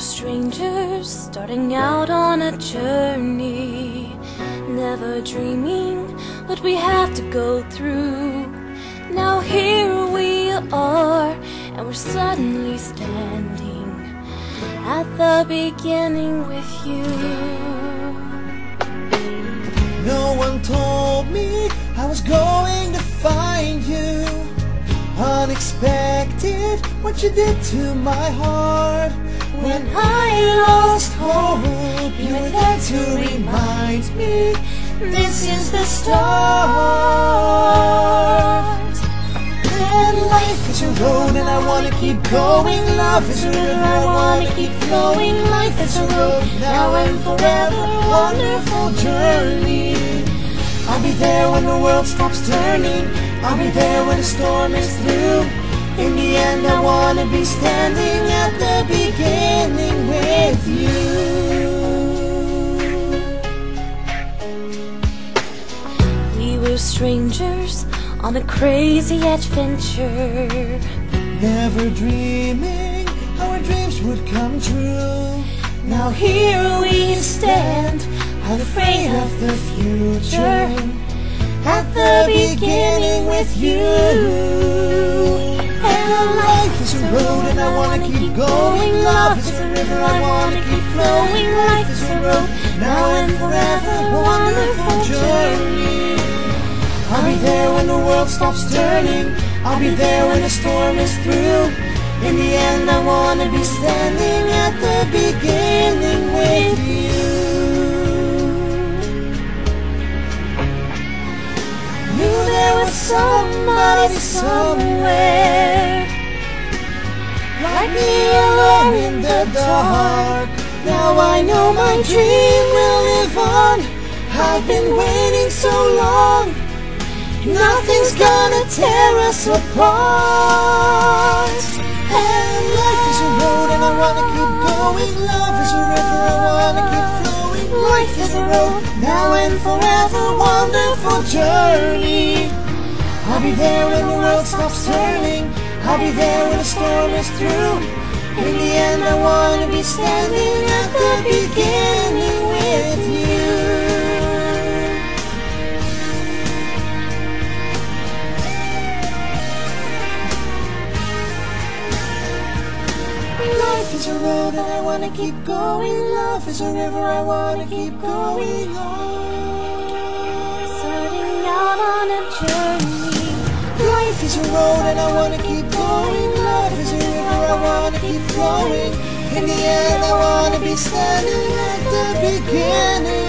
strangers starting out on a journey, never dreaming what we have to go through. Now here we are, and we're suddenly standing at the beginning with you. No one told me I was going to find you. Unexpected, what you did to my heart. When I lost hope, you were there to remind me this is the start. And life is a road and I wanna keep going. Love is a river, I wanna keep flowing. Life is a road, now and forever. Wonderful journey. I'll be there when the world stops turning. I'll be there when the storm is through. Wanna be standing at the beginning with you. We were strangers on a crazy adventure. Never dreaming our dreams would come true. Now here we stand, unafraid of the future. At the beginning with you. Road and I wanna keep going. Love is a river, I wanna keep flowing. Life is a road, now and forever. Wonderful journey. I'll be there when the world stops turning. I'll be there when the storm is through. In the end, I wanna be standing at the beginning with you. Knew there was somebody somewhere, me alone in the dark. Now I know my dream will live on. I've been waiting so long. Nothing's gonna tear us apart. And life is a road and I wanna keep going. Love is a river, I wanna keep flowing. Life is a road, now and forever. Wonderful journey. I'll be there when the world stops turning. I'll be there when the storm is through. In the end, I wanna be standing at the beginning with you. Life is a road and I wanna keep going. Love is a river, I wanna keep going on. A road and I wanna keep going. Love is a river, I wanna keep flowing. In the end, I wanna be standing at the beginning.